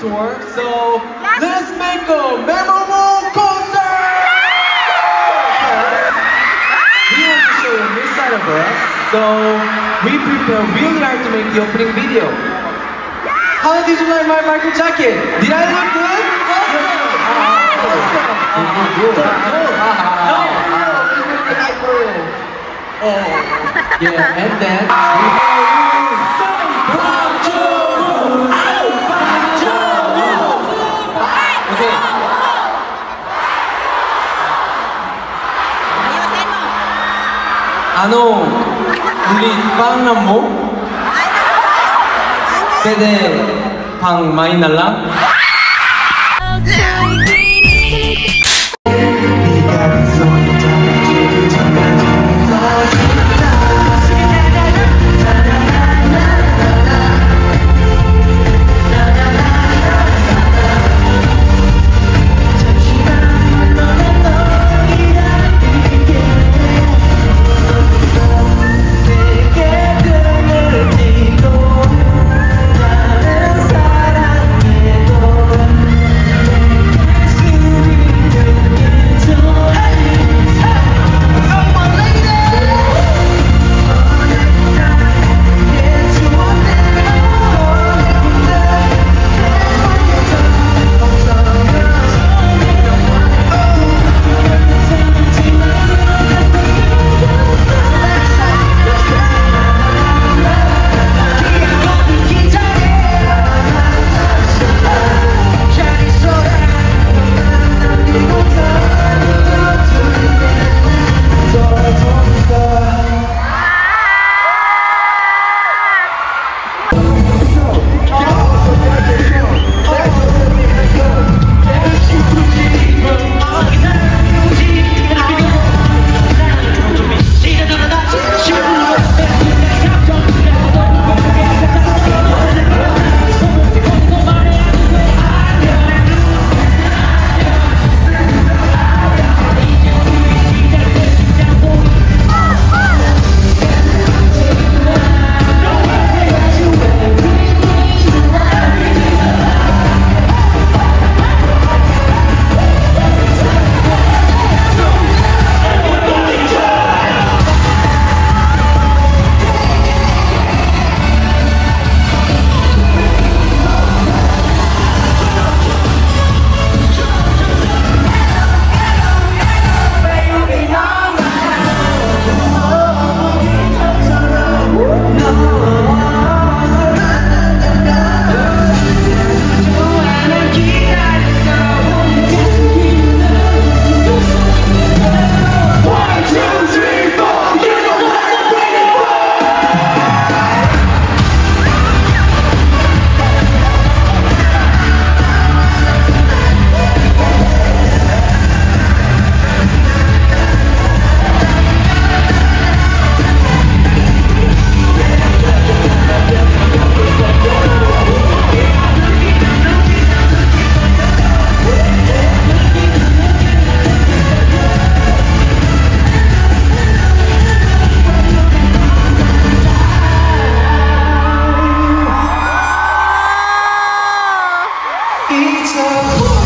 tour. So let's make a memorable concert! We want to show a new side of us. So we prepare really hard to make the opening video. How did you like my Michael jacket? Did I look good? Oh, yeah, and then 간혹 우리 빵남보 세대 방 많이 날라? 아, pizza.